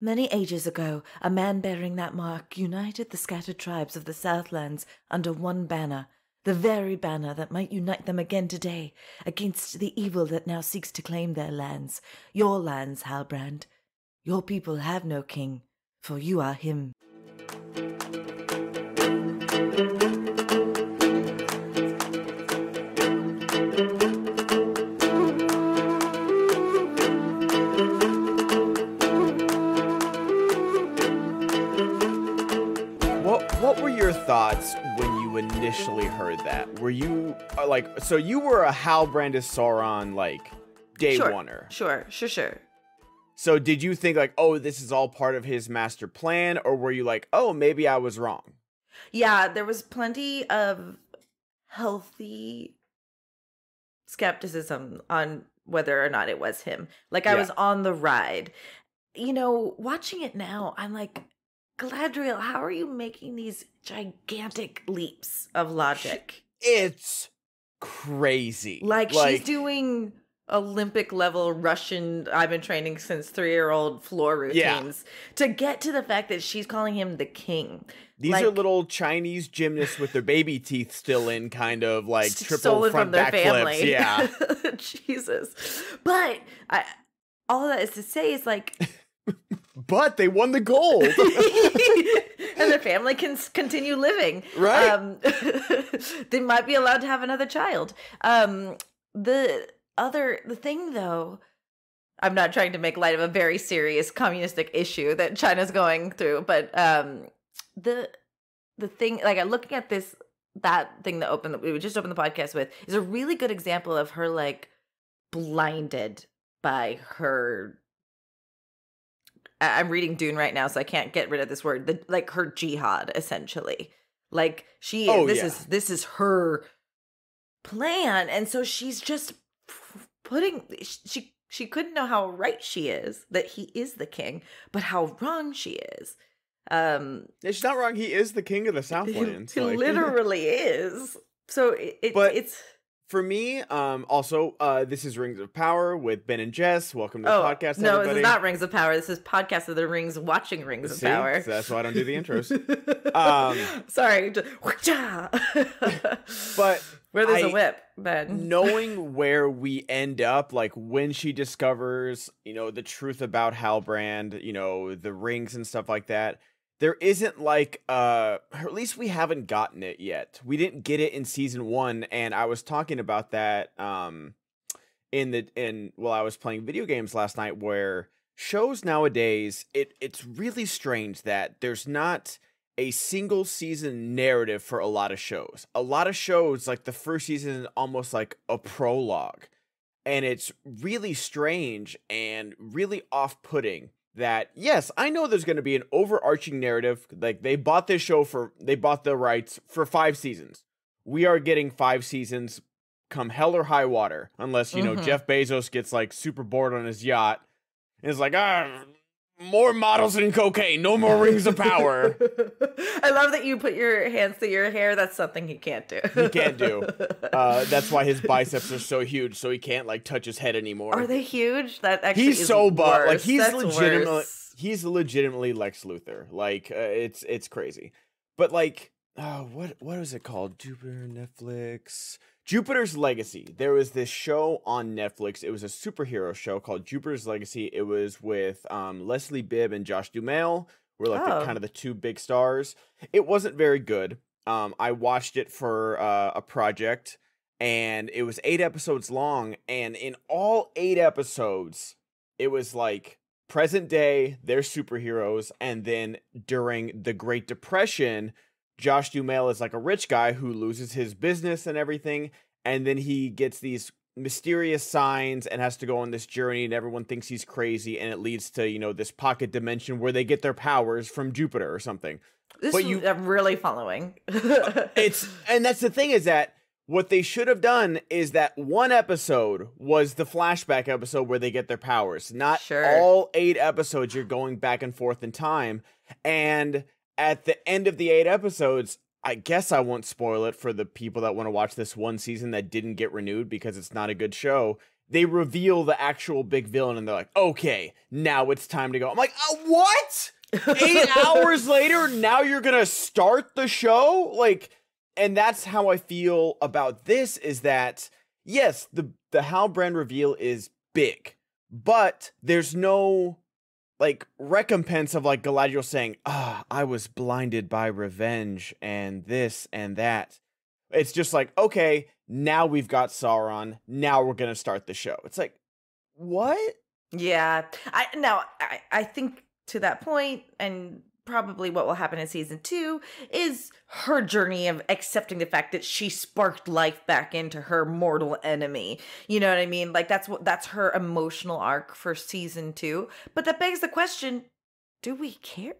Many ages ago, a man bearing that mark united the scattered tribes of the Southlands under one banner, the very banner that might unite them again today against the evil that now seeks to claim their lands, your lands, Halbrand. Your people have no king, for you are him. Initially heard that? Were you uh, like, so you were a Halbrand is Sauron like day sure, oneer? Sure, sure, sure. So did you think like, oh, this is all part of his master plan, or were you like, oh, maybe I was wrong? Yeah, there was plenty of healthy skepticism on whether or not it was him. Like I Yeah. was on the ride. You know, watching it now, I'm like, Galadriel, how are you making these gigantic leaps of logic? It's crazy. Like, she's doing Olympic level Russian, I've been training since three year old floor Yeah. routines to get to the fact that she's calling him the king. These are little Chinese gymnasts with their baby teeth still in, kind of like triple stolen front from their backflips. family. Yeah, Jesus. But I, all that is to say is like, but they won the gold. and their family can continue living. Right. Um, they might be allowed to have another child. Um, the other, the thing though, I'm not trying to make light of a very serious communistic issue that China's going through, but um, the the thing, like looking at this, that thing that opened, that we just opened the podcast with, is a really good example of her like blinded by her I'm reading Dune right now, so I can't get rid of this word. The, like her jihad, essentially. Like she, Oh, this yeah. is this is her plan, and so she's just putting. She she couldn't know how right she is that he is the king, but how wrong she is. Um, She's not wrong. He is the king of the he, Southlands. he like- literally is. So it, it But- it's For me, um, also, uh, this is Rings of Power with Ben and Jess. Welcome to the oh podcast, no, everybody. this is not Rings of Power. This is podcast of the Rings, watching Rings See? of Power. So that's why I don't do the intros. Um, Sorry. But where there's a I- whip, then knowing where we end up, like when she discovers, you know, the truth about Halbrand, you know, the rings and stuff like that, there isn't like, uh, or at least we haven't gotten it yet. We didn't get it in season one, and I was talking about that, um, in the in while I was playing video games last night, where shows nowadays, it it's really strange that there's not a single season narrative for a lot of shows. A lot of shows, like the first season, is almost like a prologue. And it's really strange and really off putting that, yes, I know there's going to be an overarching narrative. Like they bought this show for, they bought the rights for five seasons. We are getting five seasons come hell or high water, unless, you know, Mhm. Jeff Bezos gets like super bored on his yacht and is like, ah, more models and cocaine, no more rings of power. I love that you put your hands through your hair. That's something he can't do. He can't do. Uh, that's why his biceps are so huge, so he can't like touch his head anymore. Are they huge? That actually He's so buff. Like he's That's legitimately, worse. he's legitimately Lex Luthor. Like uh, it's it's crazy. But like, uh, what what is it called? Jupiter Netflix. Jupiter's Legacy. There was this show on Netflix. It was a superhero show called Jupiter's Legacy. It was with um, Leslie Bibb and Josh Duhamel. Were like the, Oh. kind of the two big stars. It wasn't very good. Um, I watched it for uh, a project, and it was eight episodes long. And in all eight episodes, it was like present day, they're superheroes, and then during the Great Depression, Josh Duhamel is like a rich guy who loses his business and everything, and then he gets these mysterious signs and has to go on this journey and everyone thinks he's crazy and it leads to you know this pocket dimension where they get their powers from jupiter or something This but is- you- I'm really following. Uh, it's and that's the thing is that what they should have done is that one episode was the flashback episode where they get their powers not Sure. all eight episodes you're going back and forth in time and at the end of the eight episodes i guess i won't spoil it for the people that want to watch this one season that didn't get renewed because it's not a good show they reveal the actual big villain and they're like, okay, now it's time to go. I'm like, uh, what? Eight hours later, now you're gonna start the show? Like, and that's how I feel about this is that yes, the the Halbrand reveal is big, but there's no like recompense of like Galadriel saying, "Ah, I was blinded by revenge and this and that." It's just like, okay, now we've got Sauron. Now we're gonna start the show. It's like, what? Yeah, I now I I think to that point, and probably what will happen in season two is her journey of accepting the fact that she sparked life back into her mortal enemy. You know what I mean? Like that's what that's her emotional arc for season two. But that begs the question: Do we care?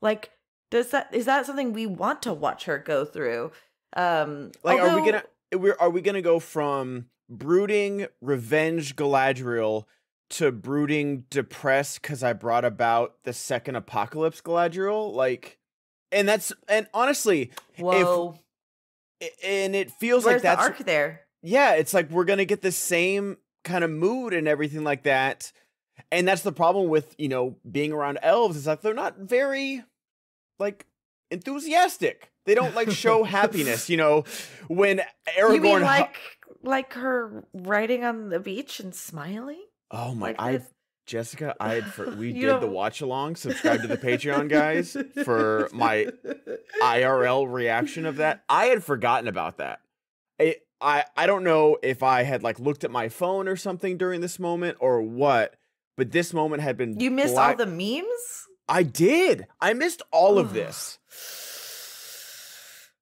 Like, does that is that something we want to watch her go through? Um, like, although, are we gonna we're are we gonna go from brooding revenge Galadriel to brooding depressed because I brought about the second apocalypse Galadriel? Like, and that's and honestly, Whoa, if, and it feels where's like that's the arc there? yeah, it's like we're gonna get the same kind of mood and everything like that. And that's the problem with you know being around elves is that they're not very like enthusiastic. They don't like show happiness. You know, when Aragorn. You mean like like her riding on the beach and smiling? Oh my! like I this? Jessica, I had for we did the watch along. Subscribe to the Patreon, guys, for my IRL reaction of that. I had forgotten about that. I, I I don't know if I had like looked at my phone or something during this moment or what, but this moment had been You missed black- all the memes? I did. I missed all of this.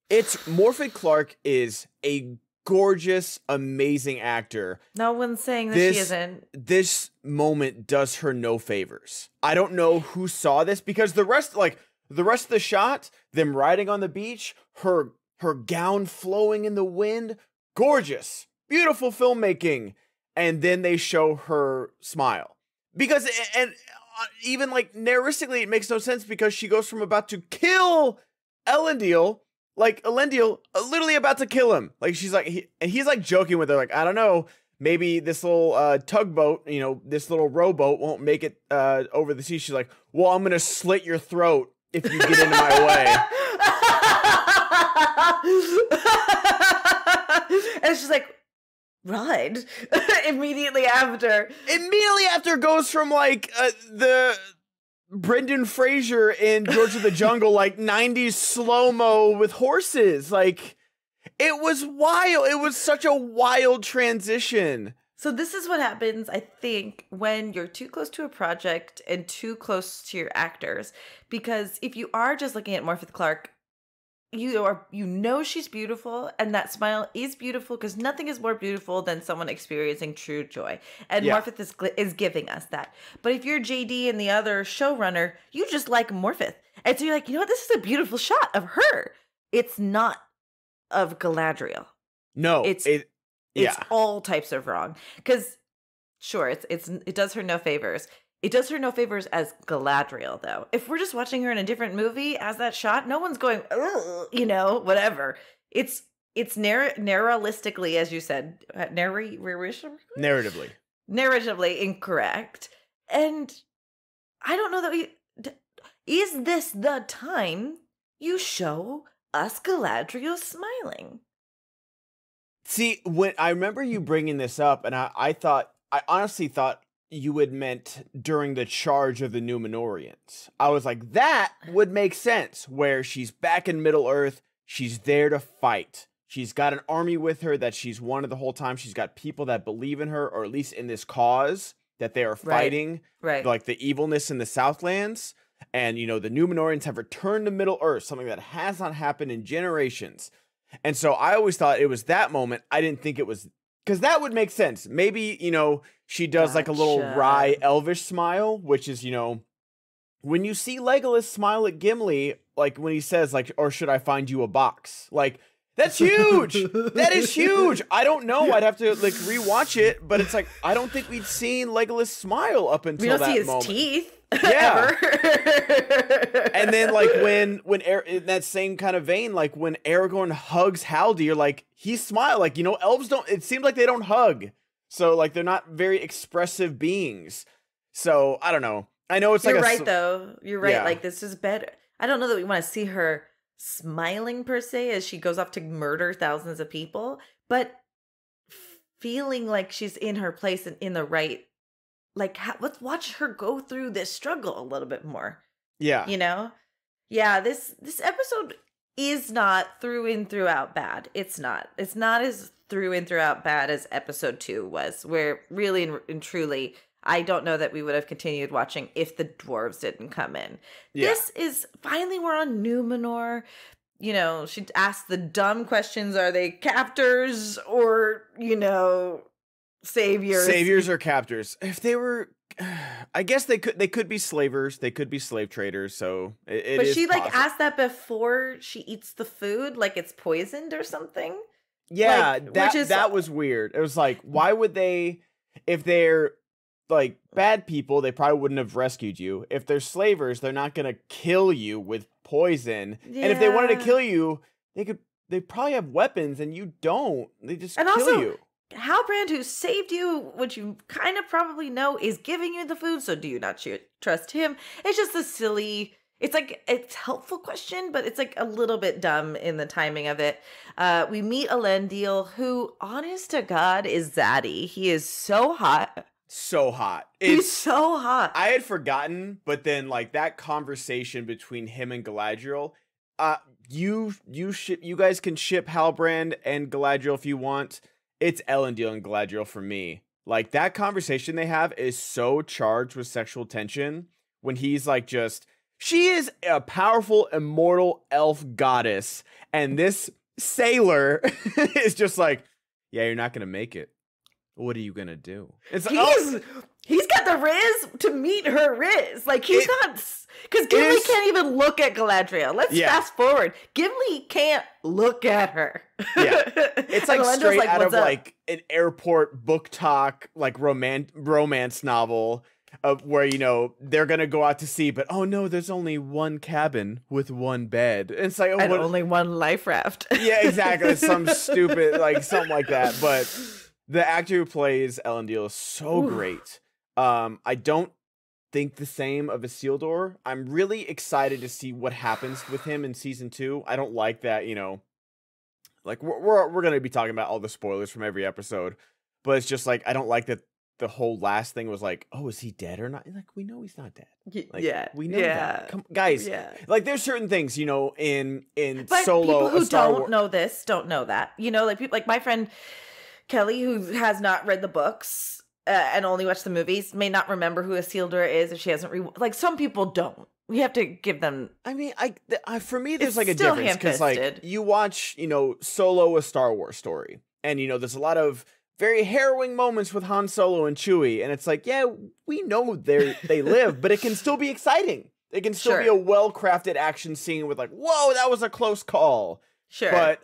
It's Morfydd Clark is a gorgeous, amazing actor. No one's saying that This- she isn't. This moment does her no favors. I don't know who saw this because the rest like the rest of the shot, them riding on the beach, her her gown flowing in the wind, gorgeous. Beautiful filmmaking. And then they show her smile. Because and uh, even like narratively it makes no sense because she goes from about to kill Ellen Elendil like Elendil uh, literally about to kill him. Like she's like he, and he's like joking with her like I don't know, maybe this little uh tugboat, you know, this little rowboat won't make it uh over the sea. She's like, "Well, I'm going to slit your throat if you get into my way." and she's like, ride immediately after. Immediately after goes from like uh, the Brendan Fraser in George of the Jungle like 90s slow-mo with horses. Like it was wild. It was such a wild transition. So this is what happens, I think, when you're too close to a project and too close to your actors. Because if you are just looking at Morfydd Clark, you are you know she's beautiful, and that smile is beautiful because nothing is more beautiful than someone experiencing true joy. And Yeah. Morfydd is is giving us that. But if you're JD and the other showrunner, you just like Morfydd, and so you're like, you know what? This is a beautiful shot of her. It's not of Galadriel No, It's- it it's all types of wrong because sure it's it's it does her no favors it does her no favors as galadriel though. If we're just watching her in a different movie as that shot no one's going you know whatever. It's it's narr- narralistically as you said uh, narr- narratively. narratively. Incorrect. And i don't know that we is this the time you show us galadriel smiling? See, when I remember you bringing this up, and I, I thought, I honestly thought you had meant during the charge of the Numenoreans. I was like, that would make sense, where she's back in Middle Earth, she's there to fight. She's got an army with her that she's wanted the whole time. She's got people that believe in her, or at least in this cause that they are Right. fighting, right like the evilness in the Southlands. And, you know, the Numenoreans have returned to Middle Earth, something that has not happened in generations. And so I always thought it was that moment. I didn't think it was because that would make sense. Maybe, you know, she does like a little wry elvish smile, which is, you know, when you see Legolas smile at Gimli, like when he says, like, or should I find you a box? Like, that's huge. that is huge. I don't know. I'd have to like rewatch it, but it's like I don't think we'd seen Legolas smile up until we don't that see his moment. teeth Yeah. and then like when when Ar- in that same kind of vein, like when Aragorn hugs Haldir, like he smiled. Like you know, elves don't. It seems like they don't hug. So like they're not very expressive beings. So I don't know. I know it's You're like right s- though. You're right. Yeah. Like this is better. I don't know that we want to see her smiling per se as she goes off to murder thousands of people, but feeling like she's in her place and in the right. Like ha- let's watch her go through this struggle a little bit more. yeah. You know? Yeah, this this episode is not through and throughout bad. It's not. It's not as through and throughout bad as episode 2 was, where really and, and truly I don't know that we would have continued watching if the dwarves didn't come in. Yeah. This is finally we're on Numenor. You know, she asked the dumb questions: Are they captors or you know saviors? Saviors or captors. If they were I guess they could they could be slavers, they could be slave traders, so it, it but she like possible. asked that before she eats the food, like it's poisoned or something. Yeah, like, that which is- that was weird. It was like, why would they if they're like bad people, they probably wouldn't have rescued you. If they're slavers, they're not gonna kill you with poison. And if they wanted to kill you, they could they probably have weapons and you don't. They just And kill also, you. Halbrand, who saved you, which you kind of probably know, is giving you the food. So do you not trust him? It's just a silly. It's like it's helpful question, but it's like a little bit dumb in the timing of it. Uh, we meet Elendil, who, honest to God, is Zaddy. He is so hot. So hot. He's It's so hot. I had forgotten, but then like that conversation between him and Galadriel, uh you you ship you guys can ship Halbrand and Galadriel if you want. It's Elendil and Galadriel for me. Like that conversation they have is so charged with sexual tension when he's like just she is a powerful immortal elf goddess and this sailor is just like yeah, you're not going to make it. What are you going to do? It's like, oh, He's he's got the riz to meet her riz. Like he's It- not because Gimli is- can't even look at Galadriel. Let's Yeah. fast forward. Gimli can't look at her. Yeah. It's like straight out of up?" like an airport book talk, like roman- romance novel of where you know they're gonna go out to sea, but oh no, there's only one cabin with one bed. And it's like oh, and what- only one life raft. yeah, exactly, some stupid like something like that. But the actor who plays Elendil is so Oof. great. Um, I don't think the same of a Isildur. I'm really excited to see what happens with him in season two. I don't like that, you know. Like we're we're, we're gonna be talking about all the spoilers from every episode, but it's just like I don't like that the whole last thing was like, oh, is he dead or not? Like we know he's not dead. Like, yeah, we know yeah, that. Come, guys, yeah. like there's certain things you know in in But solo people who don't War- know this don't know that. You know, like people like my friend Kelly, who has not read the books uh, and only watched the movies, may not remember who Isildur is if she hasn't re. Like some people don't. We have to give them. I mean, I, I for me, there's like a difference because like you watch, you know, Solo a Star Wars story, and you know, there's a lot of very harrowing moments with Han Solo and Chewie, and it's like, yeah, we know they they live, but it can still be exciting. It can still be a well crafted action scene with like, whoa, that was a close call, Sure, but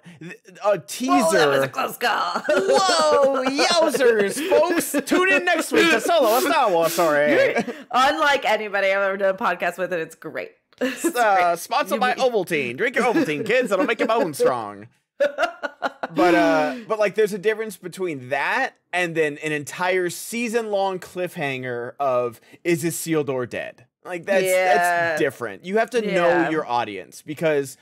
a teaser. Whoa, that was a close call. Whoa, yowzers, folks! Tune in next week to Solo a Star Wars story. You're- Unlike anybody I've ever done a podcast with, and it's great. It's Uh, great. sponsored You by be- Ovaltine. Drink your Ovaltine, kids. It'll make your bones strong. but uh but like there's a difference between that and then an entire season long cliffhanger of is Isildur dead? Like that's Yeah. that's different. You have to know your audience because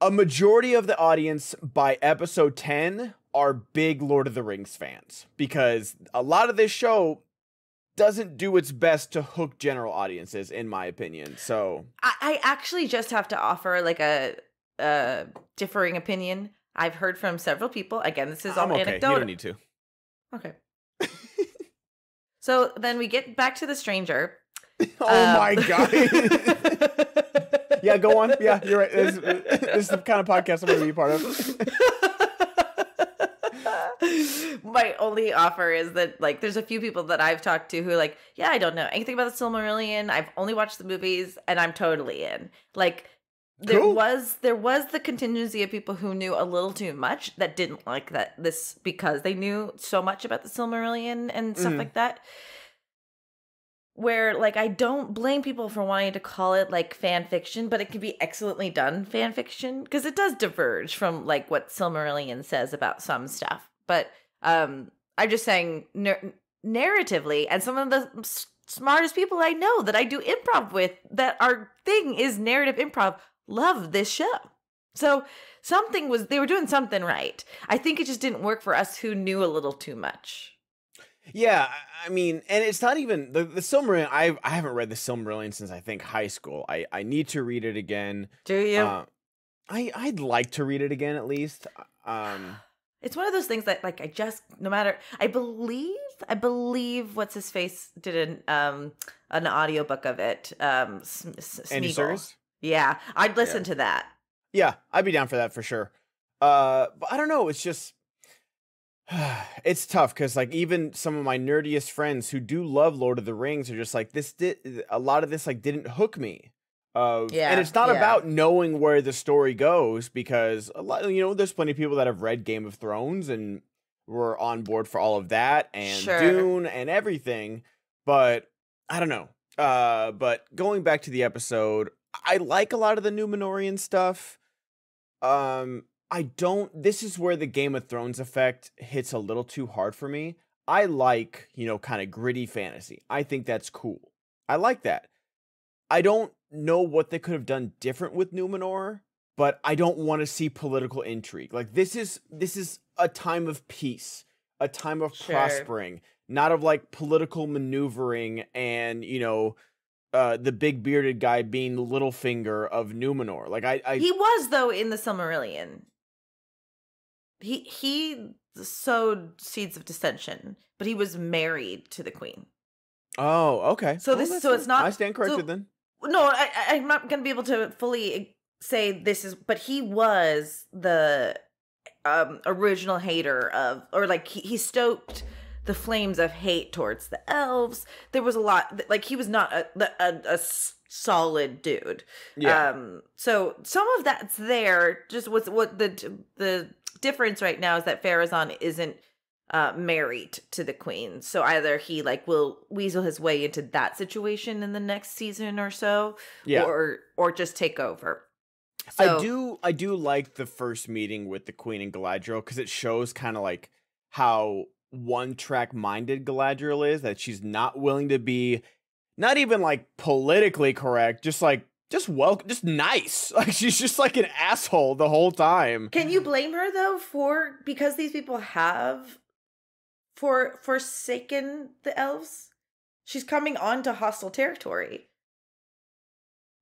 a majority of the audience by episode 10 are big Lord of the Rings fans because a lot of this show doesn't do its best to hook general audiences in my opinion. So I, I actually just have to offer like a, a differing opinion. I've heard from several people. Again, this is all I'm okay. You anecdotal. don't need to. Okay. so then we get back to the stranger. Oh Um, my god. yeah, go on. Yeah, you're right. This, this is the kind of podcast I'm going to be a part of. My only offer is that like there's a few people that I've talked to who are like, yeah, I don't know anything about the Silmarillion. I've only watched the movies and I'm totally in. Like there Cool. was there was the contingency of people who knew a little too much that didn't like that this because they knew so much about the Silmarillion and stuff Mhm. like that. Where like I don't blame people for wanting to call it like fan fiction, but it can be excellently done fan fiction because it does diverge from like what Silmarillion says about some stuff. But um I'm just saying nar- narratively, and some of the s- smartest people I know that I do improv with, that our thing is narrative improv, love this show. So something was they were doing something right. I think it just didn't work for us who knew a little too much. Yeah, I- mean, and it's not even the the Silmarillion. I I haven't read the Silmarillion since I think high school. I I need to read it again. Do you? Uh, I I'd like to read it again at least. Um, It's one of those things that like I just no matter I believe I believe what's his face did an um an audiobook of it. Um Smeagol. Yeah, I'd listen to that. Yeah, I'd be down for that for sure. Uh, but I don't know. It's just it's tough because like even some of my nerdiest friends who do love Lord of the Rings are just like this. Did a lot of this like didn't hook me. Uh, Yeah, and it's not yeah. about knowing where the story goes because a lot, you know, there's plenty of people that have read Game of Thrones and were on board for all of that and Sure. Dune and everything. But I don't know. Uh, but going back to the episode, I like a lot of the Numenorean stuff. Um, I don't. This is where the Game of Thrones effect hits a little too hard for me. I like, you know, kind of gritty fantasy. I think that's cool. I like that. I don't know what they could have done different with Numenor, but I don't want to see political intrigue. Like this is this is a time of peace, a time of Sure. prospering, not of like political maneuvering and, you know, uh the big bearded guy being the Littlefinger of Numenor. Like I I He was though in the Silmarillion. He he sowed seeds of dissension, but he was married to the queen. Oh, okay. So Well, this- so it's not- I stand corrected so- then. No, I, I'm not going to be able to fully say this is, but he was the um original hater of, or like he, he stoked the flames of hate towards the elves. There was a lot, like he was not a a, a solid dude. Yeah. Um, so some of that's there. Just what's what the the difference right now is that Pharazôn isn't uh married to the queen. So either he like will weasel his way into that situation in the next season or so, yeah. or or just take over. I do I do like the first meeting with the Queen and Galadriel because it shows kind of like how one track minded Galadriel is that she's not willing to be not even like politically correct, just like just welcome, just nice. Like she's just like an asshole the whole time. Can you blame her though for because these people have for forsaken the elves? She's coming onto hostile territory.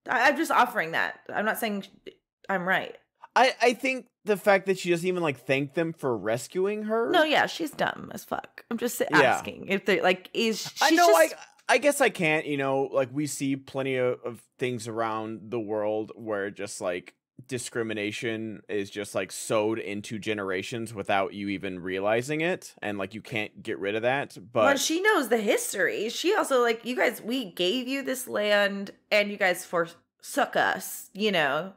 I, I'm just offering that. I'm not saying I'm right. I I think the fact that she doesn't even like thank them for rescuing her. No, yeah, she's dumb as fuck. I'm just Yeah. asking if they're like, is she's I know. Just, I I guess I can't. You know, like we see plenty of, of things around the world where just like discrimination is just like sewed into generations without you even realizing it, and like you can't get rid of that. But well, she knows the history. She also like you guys. We gave you this land, and you guys forsook us. You know,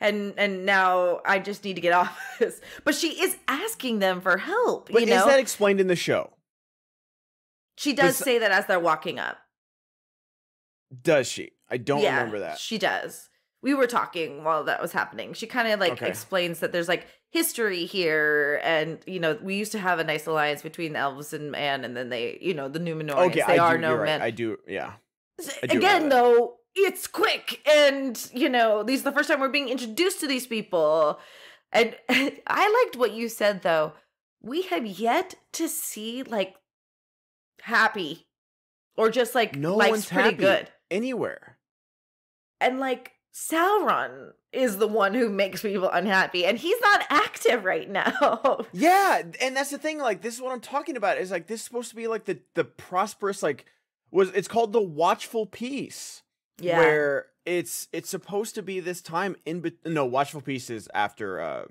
and and now I just need to get off this. But she is asking them for help. but you know, is that explained in the show? She does bes- say that as they're walking up. Does she? I don't Yeah, remember that. She does. We were talking while that was happening. She kind of like Okay. explains that there's like history here, and you know we used to have a nice alliance between the elves and man, and then they, you know, the Numenoreans. Okay, they I are do, no right. men. I do. Yeah. I do Again, though, it's quick, and you know, these are the first time we're being introduced to these people. And I liked what you said, though. We have yet to see like happy, or just like No life's one's pretty good. Anywhere. And like Sauron is the one who makes people unhappy, and he's not active right now. Yeah, and that's the thing. Like, this is what I'm talking about. Is like this is supposed to be like the the prosperous like was it's called the watchful peace. yeah. where it's it's supposed to be this time in bet no watchful peace is after uh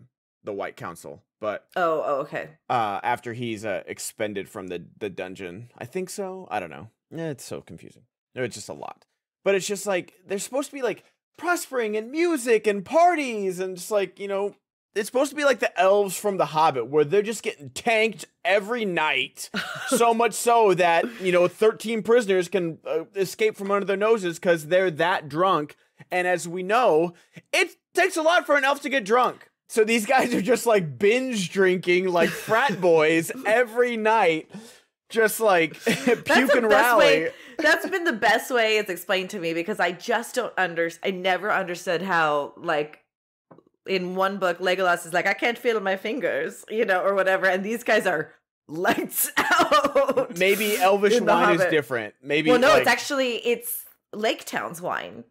the white council but oh, oh, okay. uh after he's uh expended from the the dungeon i think so i don't know. Yeah, it's so confusing. It's just a lot. But it's just like they're supposed to be like prospering and music and parties and just like you know it's supposed to be like the elves from the hobbit where they're just getting tanked every night. So much so that you know 13 prisoners can uh, escape from under their noses because they're that drunk. And as we know it takes a lot for an elf to get drunk So these guys are just like binge drinking like frat boys every night, just like puke and rally. Way, that's been the best way it's explained to me because I just don't under I never understood how like in one book Legolas is like I can't feel my fingers, you know, or whatever, and these guys are lights out. Maybe Elvish wine is different. Maybe well, no, like... it's actually it's Lake Town's wine.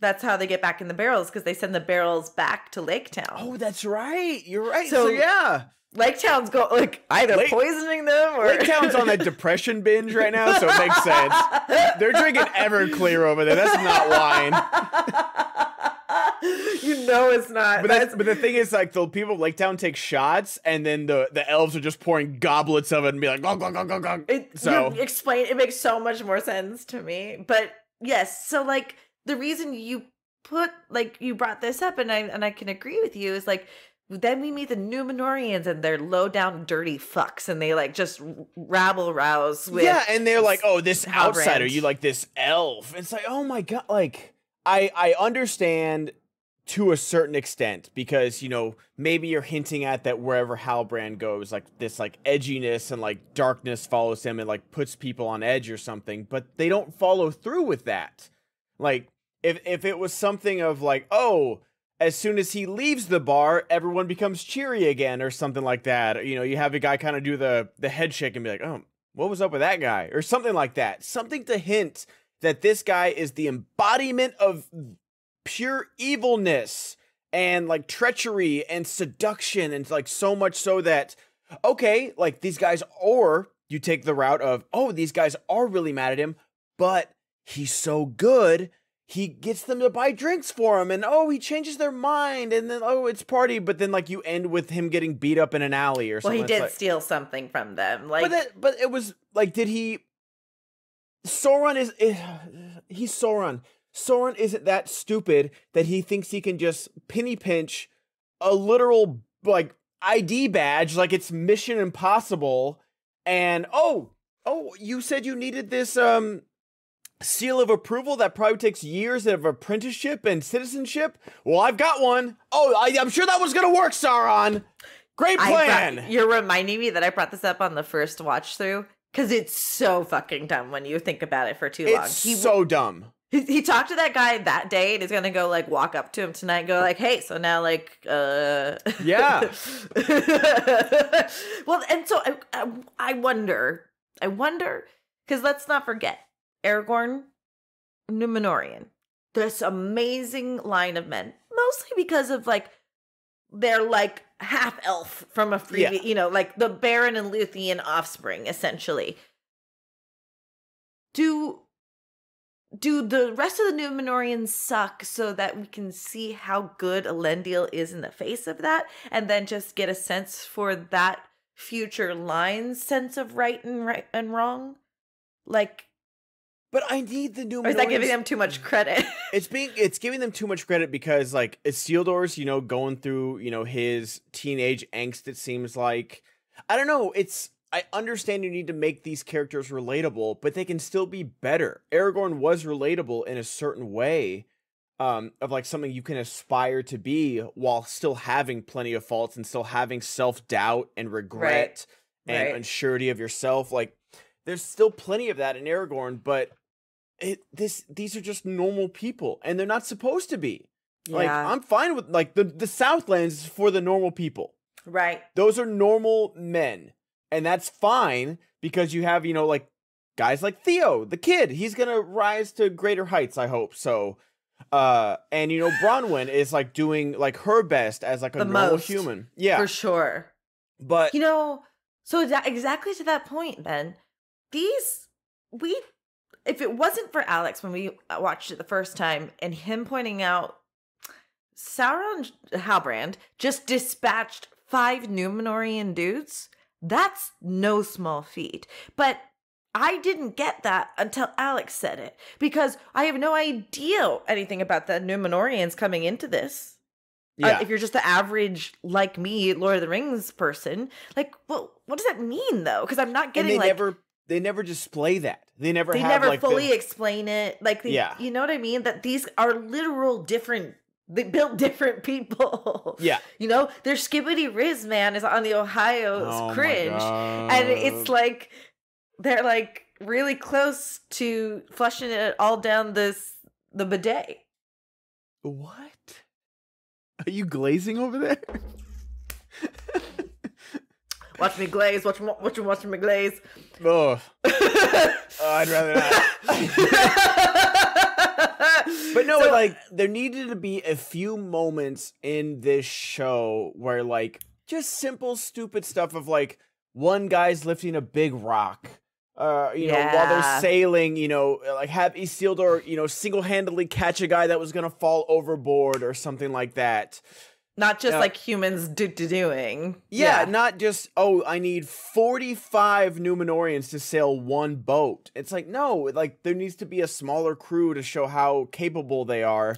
That's how they get back in the barrels because they send the barrels back to Lake Town. Oh, that's right. You're right. So, so yeah. Lake Town's go like either Lake, poisoning them or Lake Town's on a depression binge right now, so it makes sense. They're drinking Everclear over there. That's not wine. you know it's not. But, that's, but the thing is, like the people of Lake Town take shots, and then the the elves are just pouring goblets of it and be like, go go go go go. It, so explain. It makes so much more sense to me. But yes, so like the reason you put like you brought this up, and I and I can agree with you is like then we meet the Numenoreans and they're low down dirty fucks and they like just rabble rouse with Yeah, and they're like, "Oh, this outsider, you like this elf." It's like, "Oh my god, like I I understand to a certain extent because, you know, maybe you're hinting at that wherever Halbrand goes, like this like edginess and like darkness follows him and like puts people on edge or something, but they don't follow through with that. Like if if it was something of like, "Oh, as soon as he leaves the bar, everyone becomes cheery again, or something like that. You know, you have a guy kind of do the the head shake and be like, "Oh, what was up with that guy?" or something like that. Something to hint that this guy is the embodiment of pure evilness and like treachery and seduction, and like so much so that okay, like these guys, or you take the route of, oh, these guys are really mad at him, but he's so good he gets them to buy drinks for him and oh he changes their mind and then oh it's party but then like you end with him getting beat up in an alley or something well he did like, steal something from them like but that, but it was like did he Sauron is, is he's Sauron. Sauron isn't that stupid that he thinks he can just penny pinch a literal like ID badge like it's mission impossible and oh oh you said you needed this um seal of approval that probably takes years of apprenticeship and citizenship. Well, I've got one. Oh, I, am sure that was gonna work, Sauron. Great plan. Brought, you're reminding me that I brought this up on the first watch through because it's so fucking dumb when you think about it for too long. It's he, so dumb. He, he talked to that guy that day and he's gonna go like walk up to him tonight and go like, hey, so now like uh Yeah. well, and so I, I, I wonder, I wonder, because let's not forget, Aragorn, Numenorean. This amazing line of men, mostly because of like they're like half elf from a free, yeah. you know, like the Beren and Luthien offspring, essentially. Do do the rest of the Numenoreans suck so that we can see how good Elendil is in the face of that, and then just get a sense for that future line's sense of right and right and wrong? Like but I need the new. Or is that giving them too much credit? it's being it's giving them too much credit because like Isildur's, you know, going through you know his teenage angst. It seems like I don't know. It's I understand you need to make these characters relatable, but they can still be better. Aragorn was relatable in a certain way, um, of like something you can aspire to be while still having plenty of faults and still having self doubt and regret right. and right. unsurety of yourself. Like there's still plenty of that in Aragorn, but it this these are just normal people and they're not supposed to be. Yeah. Like I'm fine with like the the Southlands is for the normal people. Right. Those are normal men. And that's fine because you have, you know, like guys like Theo, the kid. He's going to rise to greater heights, I hope. So uh and you know Bronwyn is like doing like her best as like a the normal most, human. Yeah. For sure. But you know, so that, exactly to that point, Ben, these we if it wasn't for Alex when we uh, watched it the first time and him pointing out Sauron Halbrand just dispatched five Numenorean dudes, that's no small feat. But I didn't get that until Alex said it because I have no idea anything about the Numenoreans coming into this. Uh, yeah. Uh, if you're just the average like me Lord of the Rings person, like, well, what does that mean though? Because I'm not getting like never they never display that. They never they have, never like, fully the... explain it. Like they, yeah. you know what I mean? That these are literal different they built different people. Yeah. You know, their Skibidi Riz man is on the Ohio's Oh cringe. And it's like they're like really close to flushing it all down this the bidet. what? Are you glazing over there? Watch me glaze, watch me watch me watch me glaze. oh, I'd rather not. But no, So- like there needed to be a few moments in this show where like just simple stupid stuff of like one guy's lifting a big rock. Uh, you know, while they're sailing, you know, like have Isildur, you know, single-handedly catch a guy that was gonna fall overboard or something like that. Not just Yeah. like humans do, do doing. Yeah, not just oh, I need forty-five Numenoreans to sail one boat. It's like no, like there needs to be a smaller crew to show how capable they are,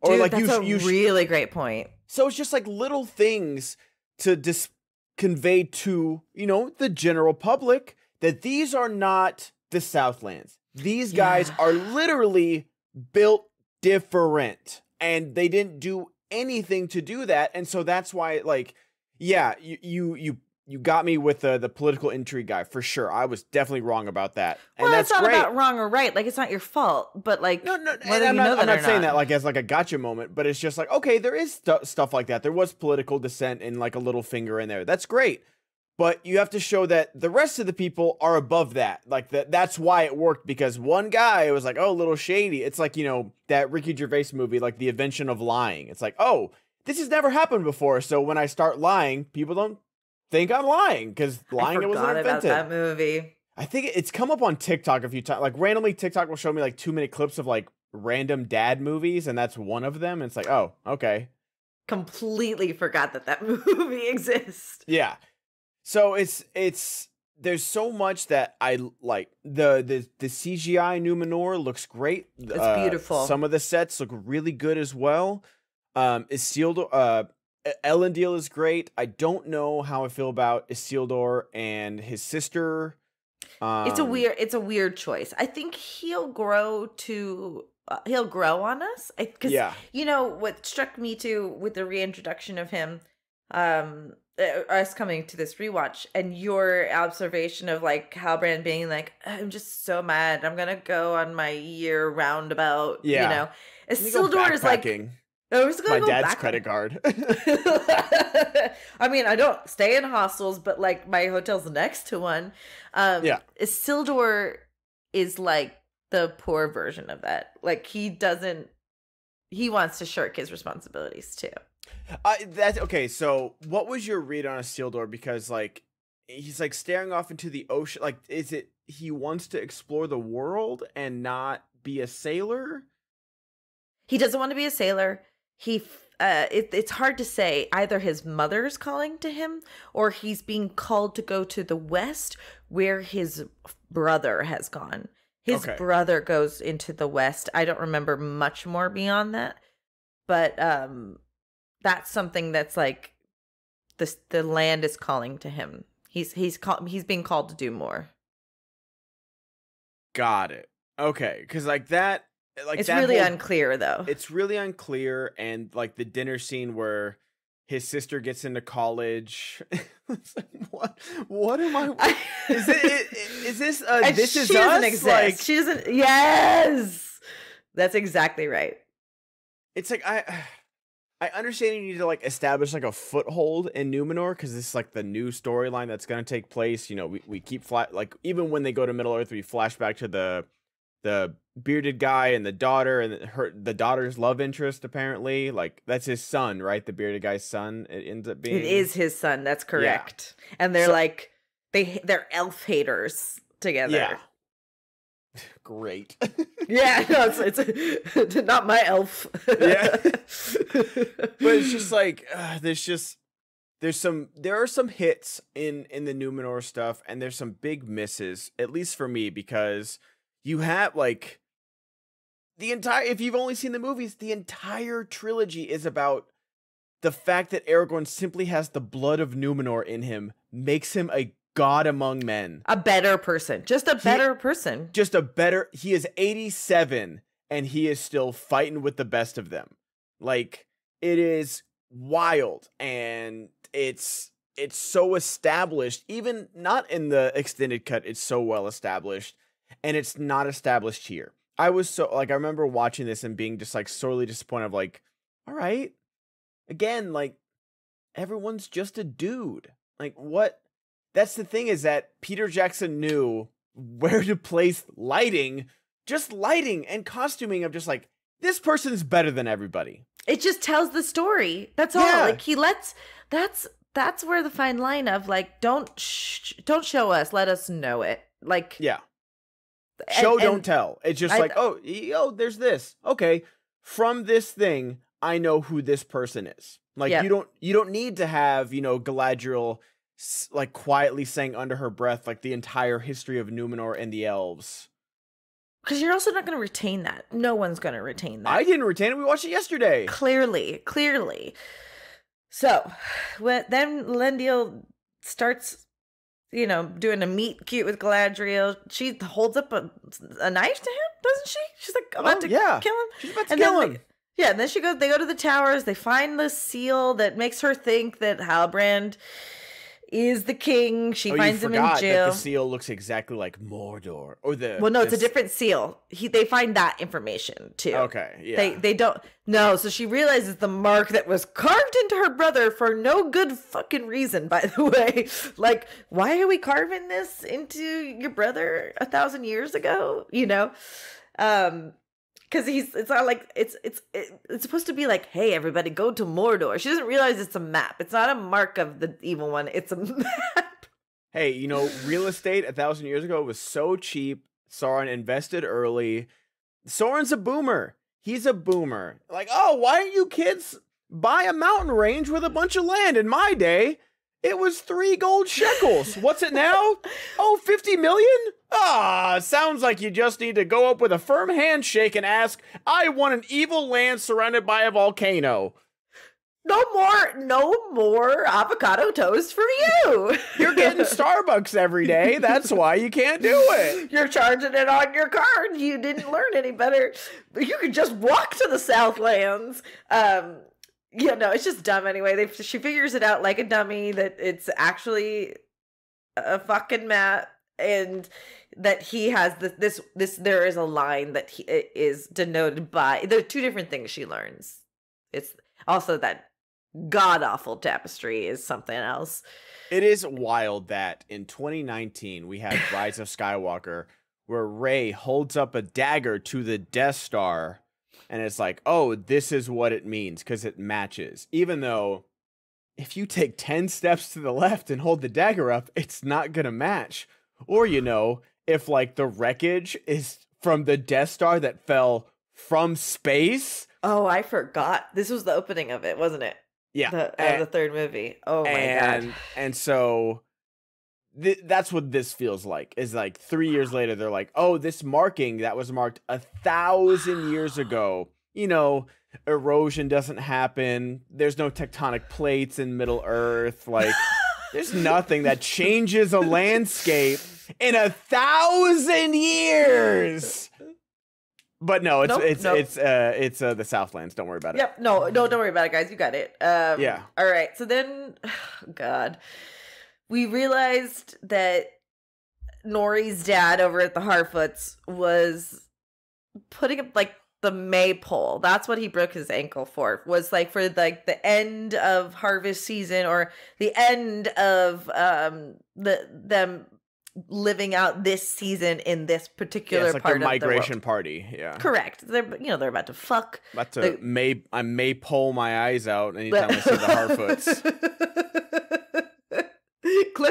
or Dude, like that's you, a you really great point. So it's just like little things to dis- convey to, you know, the general public that these are not the Southlands. These guys Yeah. are literally built different and they didn't do anything to do that. And so that's why like yeah, you you you you got me with the the political intrigue guy for sure. I was definitely wrong about that. And well, that's it's not great. about wrong or right. Like it's not your fault, but like No, no, and I'm not, I'm not saying not. that like as like a gotcha moment, but it's just like okay, there is stu- stuff like that. There was political dissent and like a Littlefinger in there. That's great, but you have to show that the rest of the people are above that. Like that, that's why it worked because one guy was like, oh, a little shady. It's like you know that Ricky Gervais movie, like The Invention of Lying. It's like, oh, this has never happened before. So when I start lying, people don't think I'm lying because lying I wasn't forgot about invented. that movie. I think it's come up on TikTok a few times. Like randomly, TikTok will show me like two minute clips of like random dad movies, and that's one of them. And it's like, oh, okay, Completely forgot that that movie exists. yeah. So it's it's there's so much that I like. the the The CGI Numenor looks great. It's beautiful. Some of the sets look really good as well. Um, Isildur, uh, Elendil is great. I don't know how I feel about Isildur and his sister. Um, it's a weird it's a weird choice. I think he'll grow to uh, he'll grow on us. Because Yeah. you know what struck me too with the reintroduction of him, um, uh, us coming to this rewatch, and your observation of like Halbrand being like, "I'm just so mad. I'm gonna go on my year roundabout." Yeah. you know, Let me go Isildur is like, backpacking. "I was gonna my go dad's back credit card. I mean, I don't stay in hostels, but like my hotel's next to one. Um, Yeah. Isildur is like the poor version of that. Like he doesn't. He wants to shirk his responsibilities too. I that's okay. So, what was your read on Isildur? Because like he's like staring off into the ocean. Like, is it he wants to explore the world and not be a sailor? He doesn't want to be a sailor. He. Uh, it, it's hard to say. Either his mother's calling to him, or he's being called to go to the west, where his brother has gone. His Okay. brother goes into the west. I don't remember much more beyond that, but um, that's something that's like the the land is calling to him. He's he's call, he's being called to do more. Got it. Okay, because like that, like it's that really whole- unclear though. It's really unclear, and like the dinner scene where his sister gets into college. what? What am I? Is it? Is this? Uh, this she is us? exist. Like, she doesn't. Yes, that's exactly right. it's like I I understand you need to like establish like a foothold in Numenor because this is like the new storyline that's gonna take place. You know, we, we keep flat like even when they go to Middle Earth, we flash back to the the bearded guy and the daughter and her the daughter's love interest apparently like that's his son right the bearded guy's son it ends up being It is his son. That's correct. And they're So- like they they're elf haters together. yeah great Yeah, no, it's it's not my elf. Yeah. but it's just like uh, there's just there's some there are some hits in in the Numenor stuff and there's some big misses at least for me because you have like the entire if you've only seen the movies the entire trilogy is about the fact that Aragorn simply has the blood of Numenor in him makes him a god among men a better person. Just a He- better person. just a better he is 87 and he is still fighting with the best of them Like it is wild and it's it's so established even not in the extended cut it's so well established and it's not established here i was so like i remember watching this and being just like sorely disappointed of like all right again like everyone's just a dude like what that's the thing is that peter jackson knew where to place lighting just lighting and costuming of just like this person's better than everybody. It just tells the story. That's all. Yeah. like he lets that's that's where the fine line of like don't sh- don't show us let us know it. Like yeah. and- show and- don't tell. It's just I- like oh y- oh there's this. Okay from this thing i know who this person is. Like Yeah. you don't you don't need to have you know galadriel like quietly saying under her breath like the entire history of numenor and the elves. Because you're also not going to retain that. No one's going to retain that. i didn't retain it. We watched it yesterday. Clearly clearly. So when, then Elendil starts you know doing a meet cute with galadriel. She holds up a, a knife to him doesn't she? She's like about Oh, to yeah. kill him. She's about to And kill him. They- yeah and then she goes they go to the towers. They find the seal that makes her think that halbrand is the king she oh, finds him in jail the seal looks exactly like mordor or the well no it's a different seal he they find that information too okay yeah They they don't no, so she realizes the mark that was carved into her brother for no good fucking reason, by the way. Like, why are we carving this into your brother a thousand years ago? You know? Um because he's it's not like it's it's it's supposed to be like hey everybody go to mordor she doesn't realize it's a map it's not a mark of the evil one it's a map Hey, you know, real estate a thousand years ago was so cheap. Sauron invested early. Sauron's a boomer. He's a boomer. Like, oh, why don't you kids buy a mountain range with a bunch of land? In my day, it was three gold shekels. What's it now? Oh, 50 million? Ah, sounds like you just need to go up with a firm handshake and ask, I want an evil land surrounded by a volcano. no more no more avocado toast for you You're getting Starbucks every day. That's why you can't do it. You're charging it on your card. You didn't learn any better. But you could just walk to the Southlands. Um, yeah, no, it's just dumb anyway. They she figures it out like a dummy that it's actually a fucking map and that he has this this this there is a line that he is denoted by there are two different things she learns it's also that god awful tapestry is something else It is wild that in 2019 we had Rise of Skywalker where Rey holds up a dagger to the Death Star and it's like, "Oh, this is what it means because it matches." Even though if you take 10 steps to the left and hold the dagger up, it's not going to match. Or you know, if like the wreckage is from the Death Star that fell from space, oh i forgot this was the opening of it wasn't it yeah. the, and- of the third movie. Oh my and god. and so th- that's what this feels like is like three years later they're like oh this marking that was marked a thousand years ago you know erosion doesn't happen there's no tectonic plates in middle earth like there's nothing that changes a landscape in a thousand years but no it's Nope, it's nope. it's uh it's uh the southlands don't worry about it Yep. No, no, don't worry about it, guys. You got it. Um, Yeah. All right. So then, God, we realized that Nori's dad over at the Harfoots was putting up like the maypole. That's what he broke his ankle for. Was like for like the end of harvest season or the end of um the them living out this season in this yeah, particular it's like part their of the world. migration party yeah Correct. They're you know they're about to fuck. About to The- may I may pull my eyes out anytime I see the Harfoots.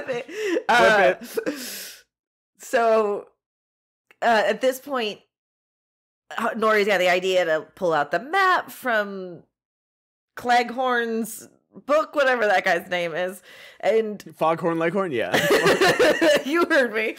Clip it. Uh, So uh, at this point, uh, Nori's got the idea to pull out the map from Cleghorn's book, whatever that guy's name is, and Foghorn Leghorn, yeah. you heard me.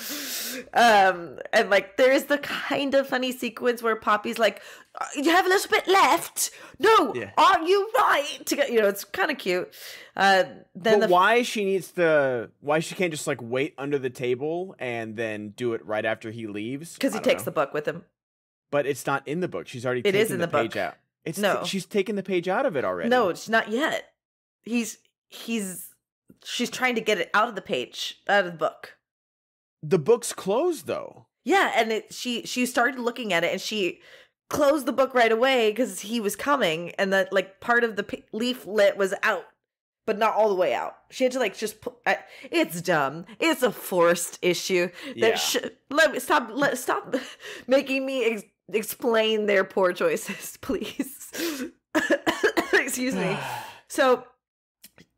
Um, and like there is the kind of funny sequence where Poppy's like, "Uh, "You have a little bit left. No, Yeah. are you right?" To get, you know, it's kind of cute. Uh, then but the why she needs to? Why she can't just like wait under the table and then do it right after he leaves? because he takes the book with him. But it's not in the book. She's already It taken is in the, the page out. It's No. she's taken the page out of it already. No, it's not yet. He's he's she's trying to get it out of the page, out of the book. the book's closed though. Yeah, and it, she she started looking at it and she closed the book right away because he was coming and that like part of the p- leaflet was out, but not all the way out. She had to like just. Pu- I, it's dumb. It's a forced issue. That Yeah. sh- let me stop. Let stop making me ex- explain their poor choices, please. Excuse me. So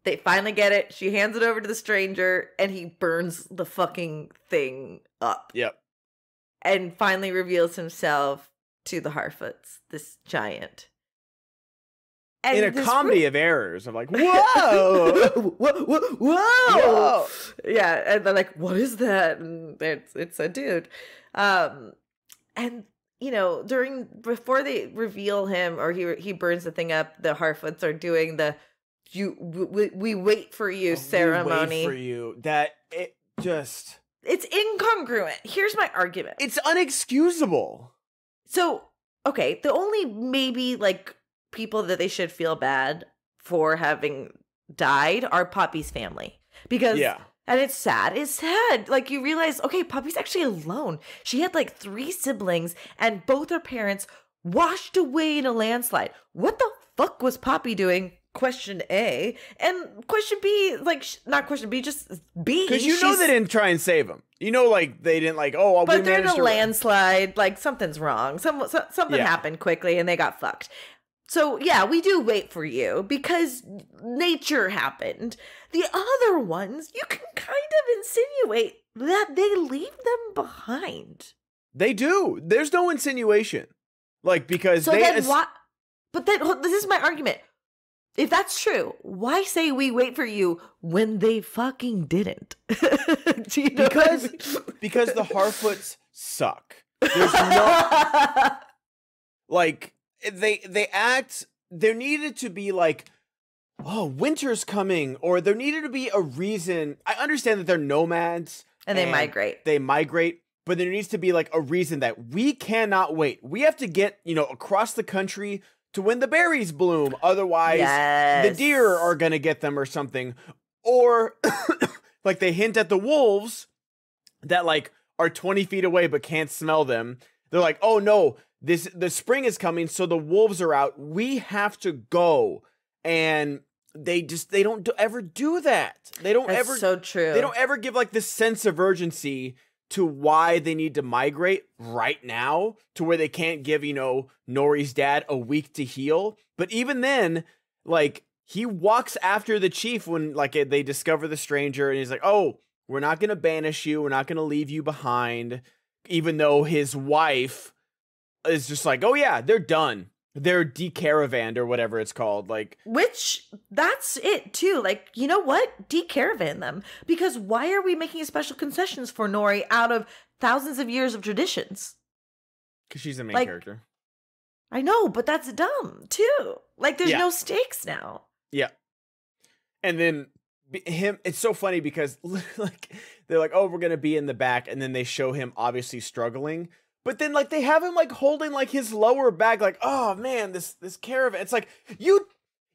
they finally get it. She hands it over to the stranger, and he burns the fucking thing up yep. and finally reveals himself to the Harfoots, this giant. And In a comedy of errors, I'm like, whoa, whoa, whoa, whoa, whoa. Yeah, and they're like, "What is that?" And it's it's a dude. Um, and you know, during before they reveal him or he he burns the thing up, the Harfoots are doing the you we, we wait for you oh, We ceremony. wait for you. That it just It's incongruent. Here's my argument. it's unexcusable. So, okay, the only maybe like people that they should feel bad for having died are Poppy's family. Because Yeah. and it's sad. It's sad. Like you realize, okay, Poppy's actually alone. She had like three siblings and both her parents washed away in a landslide. What the fuck was Poppy doing? Question A. And question B, like sh- not question B, just B. Because you know they didn't try and save him. You know, like they didn't like. Oh, but they're in a landslide. Like something's wrong. Some, so, something Yeah. happened quickly, and they got fucked. So yeah, we do wait for you because nature happened. The other ones, you can kind of insinuate that they leave them behind. They do. There's no insinuation. Like because So they. then why? But then this is my argument. If that's true, why say we wait for you when they fucking didn't? You know what I Because- mean? because the Harfoots suck. There's no like they they act. There needed to be like. Oh, winter's coming, or there needed to be a reason. I understand that they're nomads and they and migrate. they migrate, but there needs to be like a reason that we cannot wait. We have to get, you know, across the country to when the berries bloom. Otherwise, the deer are going to get them or something. Or like they hint at the wolves that like are 20 feet away but can't smell them. They're like, "Oh no, this the spring is coming, so the wolves are out. We have to go." And they just they don't do, ever do that. They don't That's ever so true. they don't ever give like this sense of urgency to why they need to migrate right now to where they can't give, you know, Nori's dad a week to heal. But even then, like he walks after the chief when like eh, they discover the stranger and he's like, "Oh, we're not going to banish you. We're not going to leave you behind." Even though his wife is just like, "Oh yeah, they're done. They're decaravaned or whatever it's called." Like Which that's it too. Like, you know what? Decaravan them. Because why are we making special concessions for Nori out of thousands of years of traditions? cuz she's the main Like- character. I know, but that's dumb too. Like there's Yeah. no stakes now. Yeah. And then him it's so funny because like they're like, "Oh, we're going to be in the back." And then they show him obviously struggling. But then like they have him like holding like his lower back like, "Oh man, this this caravan." It's like, "You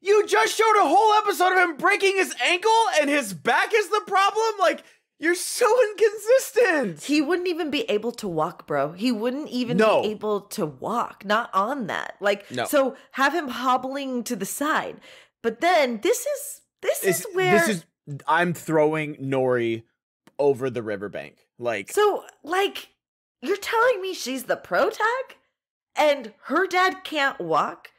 you just showed a whole episode of him breaking his ankle and his back is the problem?" Like you're so inconsistent. He wouldn't even be able to walk, bro. He wouldn't even No. be able to walk. Not on that. Like No. so have him hobbling to the side. But then this is this is, where this is I'm throwing Nori over the riverbank. Like So, like, you're telling me she's the pro tag and her dad can't walk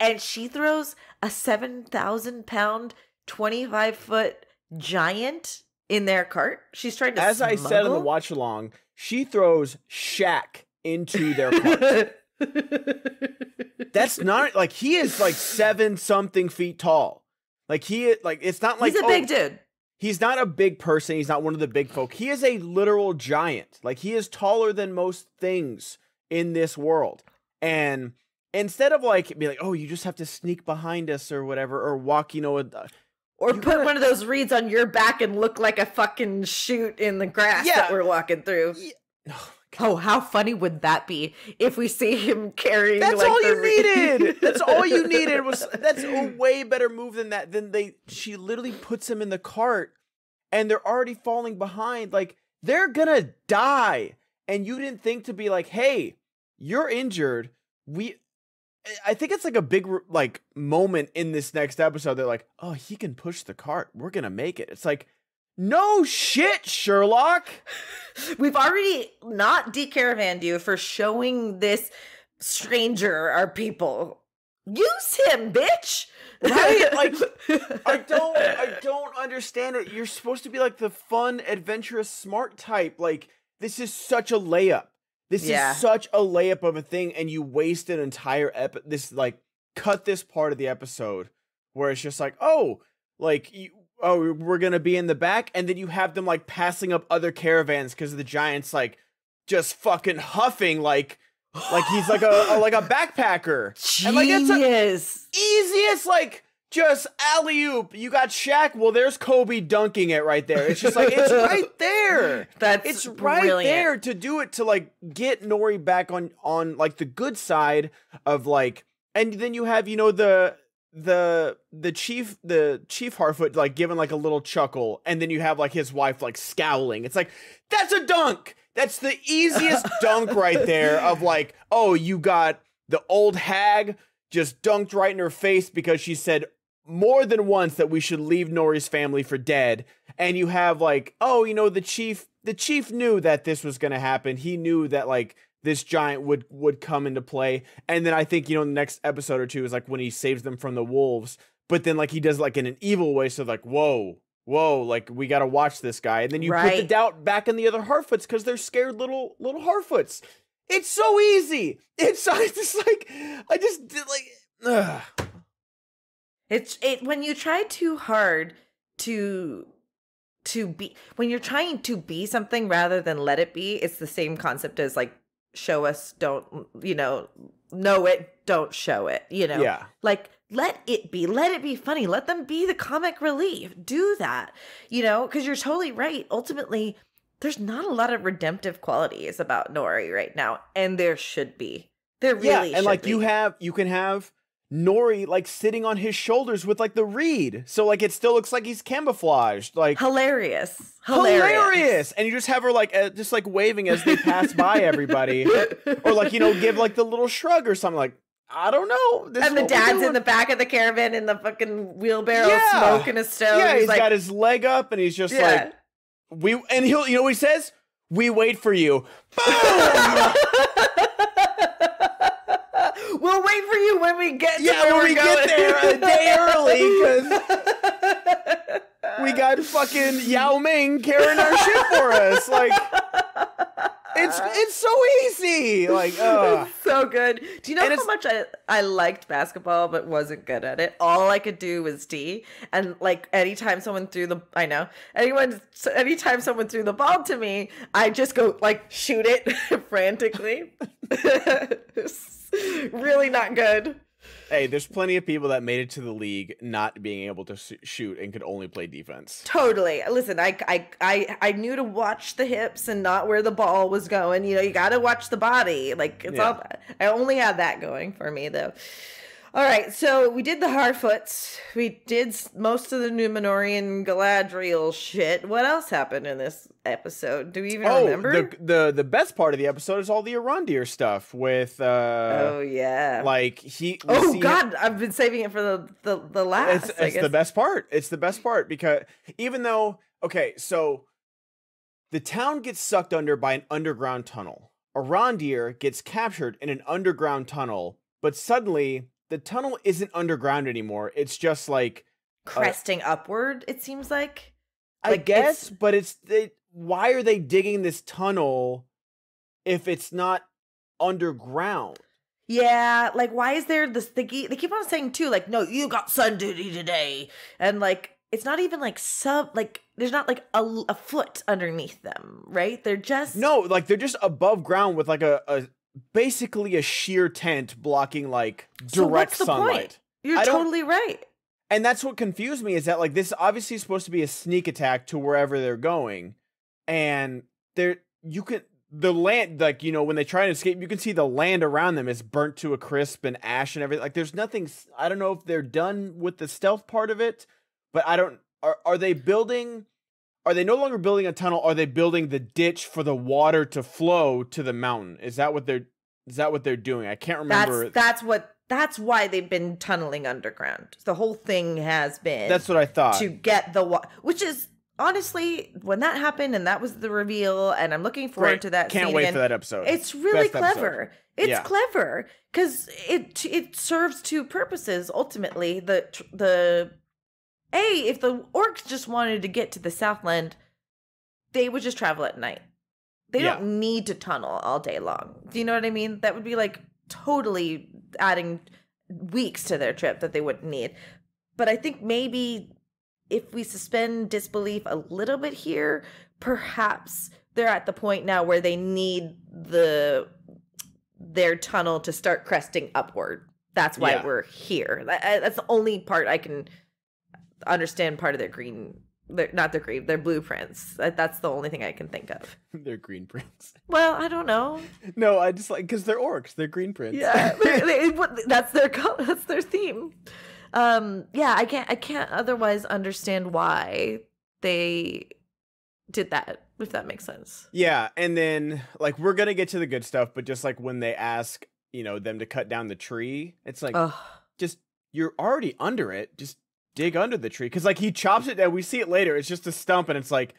and she throws a 7,000 pound, 25 foot giant in their cart? She's trying to as I said in the watch along, she throws Shaq into their cart. That's not like he is like seven something feet tall. Like he like it's not like He's a oh, big dude. He's not a big person. He's not one of the big folk. He is a literal giant. Like he is taller than most things in this world. And instead of like be like, oh, you just have to sneak behind us or whatever, or walk, you know, with, uh, Or put gotta- one of those reeds on your back and look like a fucking shoot in the grass Yeah. that we're walking through. oh Oh, how funny would that be if we see him carrying? That's like, all you re- needed. That's all you needed was that's a way better move than that. Then they she literally puts him in the cart and they're already falling behind. Like they're gonna die. And you didn't think to be like, hey, you're injured. We I think it's like a big like moment in this next episode. They're like, oh, he can push the cart. We're gonna make it. It's like, no shit, Sherlock. We've already not decaravaned you for showing this stranger our people. Use him, bitch. Right? Like, I don't I don't understand it. You're supposed to be like the fun, adventurous, smart type. Like, this is such a layup. This Yeah. is such a layup of a thing, and you waste an entire ep this like cut this part of the episode where it's just like, oh, like you oh, we're gonna be in the back, and then you have them like passing up other caravans because the giants like just fucking huffing like like he's like a, a like a backpacker. And like Genius. easiest like just alley oop. You got Shaq. Well, there's Kobe dunking it right there. It's just like it's right there. That's It's right brilliant. there to do it to like get Nori back on on like the good side of like, and then you have you know the the the chief the chief Harfoot like giving like a little chuckle, and then you have like his wife like scowling. It's like that's a dunk. That's the easiest dunk right there. Of like, oh, you got the old hag just dunked right in her face because she said more than once that we should leave Nori's family for dead. And you have like, oh, you know, the chief the chief knew that this was gonna happen. He knew that like this giant would would come into play. And then I think, you know, the next episode or two is like when he saves them from the wolves. But then like he does like in an evil way, so like, whoa, whoa, like we gotta watch this guy. And then you put the doubt back in the other Harfoots because they're scared little little Harfoots. It's so easy. It's, it's just like I just did like ugh. It's it when you try too hard to to be when you're trying to be something rather than let it be, it's the same concept as like show us, don't you know, know it, don't show it, you know. Yeah. Like let it be, let it be funny, let them be the comic relief. Do that. You know, because you're totally right. Ultimately, there's not a lot of redemptive qualities about Nori right now, and there should be. There really yeah, and like you have you can have Nori like sitting on his shoulders with like the reed. So like it still looks like he's camouflaged. Like hilarious. hilarious. And you just have her like uh, just like waving as they pass by everybody. Or like, you know, give like the little shrug or something like I don't know. This and the dad's in the back of the caravan in the fucking wheelbarrow Yeah. smoking a stove. Yeah, he's he's like, got his leg up and he's just yeah. like we and he'll you know what he says? We wait for you. Boom! We'll wait for you when we get to yeah, when we going. get there a day early because we got fucking Yao Ming carrying our shit for us. Like it's it's so easy. Like It's so good. Do you know And how much I, I liked basketball but wasn't good at it? All I could do was D. And like anytime someone threw the I know. Anyone anytime someone threw the ball to me, I just go like shoot it frantically. really not good. hey, there's plenty of people that made it to the league not being able to sh- shoot and could only play defense. Totally. Listen, I, I I I knew to watch the hips and not where the ball was going. You know, you got to watch the body. Like it's all. I only had that going for me though. All right, so we did the Harfoots. We did most of the Numenorean Galadriel shit. What else happened in this episode? Do we even Oh, remember? the the the best part of the episode is all the Arondir stuff with uh oh yeah. like he oh him- God, I've been saving it for the the, the last. it's, it's the best part. It's the best part because even though okay, so the town gets sucked under by an underground tunnel. Arondir gets captured in an underground tunnel, but suddenly the tunnel isn't underground anymore. It's just like uh, cresting upward. It seems like. I Like, guess, it's- but it's they, why are they digging this tunnel if it's not underground? Yeah, like why is there this they keep, they keep on saying too like no you got sun duty today and like it's not even like sub like there's not like a, a foot underneath them right they're just No, like they're just above ground with like a, a basically a sheer tent blocking like So direct the sunlight. you're totally right And that's what confused me is that like this obviously is supposed to be a sneak attack to wherever they're going. And there you can the land like you know when they try and escape you can see the land around them is burnt to a crisp and ash and everything like there's nothing i don't know if they're done with the stealth part of it but i don't are, are they building are they no longer building a tunnel are they building the ditch for the water to flow to the mountain is that what they're is that what they're doing i can't remember that's that's what that's why they've been tunneling underground the whole thing has been that's what i thought to get the water which is honestly, when that happened and that was the reveal, and I'm looking forward Great. to that. Can't wait again, for that episode. It's really Best clever. Episode. It's yeah. clever because it it serves two purposes. Ultimately, the the a if the orcs just wanted to get to the Southland, they would just travel at night. They yeah. don't need to tunnel all day long. Do you know what I mean? That would be like totally adding weeks to their trip that they wouldn't need. But I think maybe if we suspend disbelief a little bit here, perhaps they're at the point now where they need the their tunnel to start cresting upward. That's why yeah. we're here. Uh, that's the only part I can understand. Part of their green, their, not their green, their blueprints. That's the only thing I can think of. their green prints. Well, I don't know. No, I just like because they're orcs. They're green prints. Yeah, that's their that's their theme um yeah i can't i can't otherwise understand why they did that if that makes sense yeah and then like we're gonna get to the good stuff but just like when they ask you know them to cut down the tree it's like Ugh. just you're already under it just dig under the tree because like he chops it down we see it later it's just a stump and it's like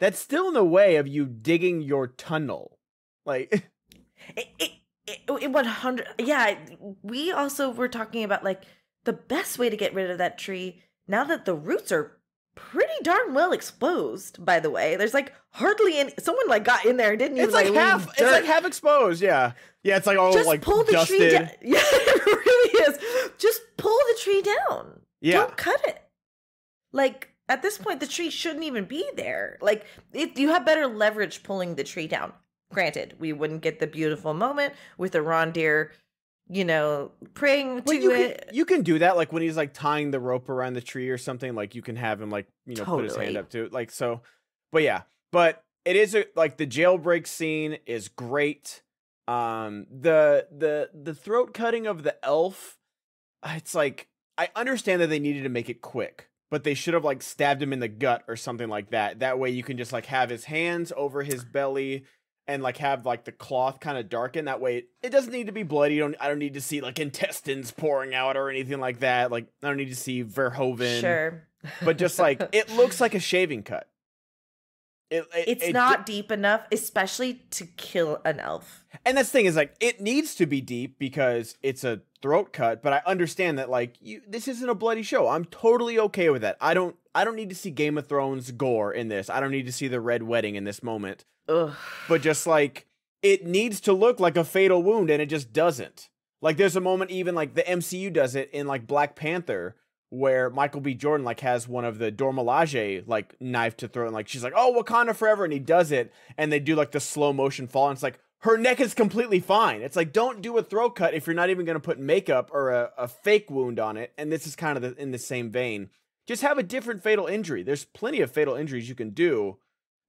that's still in the way of you digging your tunnel like it, it, it, oh, it 100 yeah we also were talking about like the best way to get rid of that tree, now that the roots are pretty darn well exposed, by the way, there's like hardly any. Someone like got in there and didn't even it's like, like half. Dirt. It's like half exposed. Yeah, yeah. It's like all Just like pull the dusted. tree down. Yeah, it really is. Just pull the tree down. Yeah. Don't cut it. Like at this point, the tree shouldn't even be there. Like it, you have better leverage pulling the tree down. Granted, we wouldn't get the beautiful moment with Arondir you know, praying to you it. Can, you can do that, like when he's like tying the rope around the tree or something. Like you can have him like you know totally. put his hand up to it, like so. But yeah, but it is a, like the jailbreak scene is great. Um, the the the throat cutting of the elf, it's like I understand that they needed to make it quick, but they should have like stabbed him in the gut or something like that. That way you can just like have his hands over his belly and like have like the cloth kind of darken. That way it doesn't need to be bloody. You don't i don't need to see like intestines pouring out or anything like that. Like i don't need to see verhoeven. Sure. But just like it looks like a shaving cut. It, it, it's it, not deep enough especially to kill an elf. And that's the thing is like it needs to be deep because it's a throat cut but i understand that like you this isn't a bloody show i'm totally okay with that i don't i don't need to see game of thrones gore in this i don't need to see the red wedding in this moment Ugh. But just like it needs to look like a fatal wound and it just doesn't. Like there's a moment even like the MCU does it in like Black Panther where Michael B. Jordan like has one of the Dora Milaje like knife to throw and like she's like, "Oh, Wakanda forever," and he does it, and they do like the slow motion fall, and it's like her neck is completely fine. It's like don't do a throat cut if you're not even gonna put makeup or a, a fake wound on it, and this is kind of the, in the same vein. Just have a different fatal injury. There's plenty of fatal injuries you can do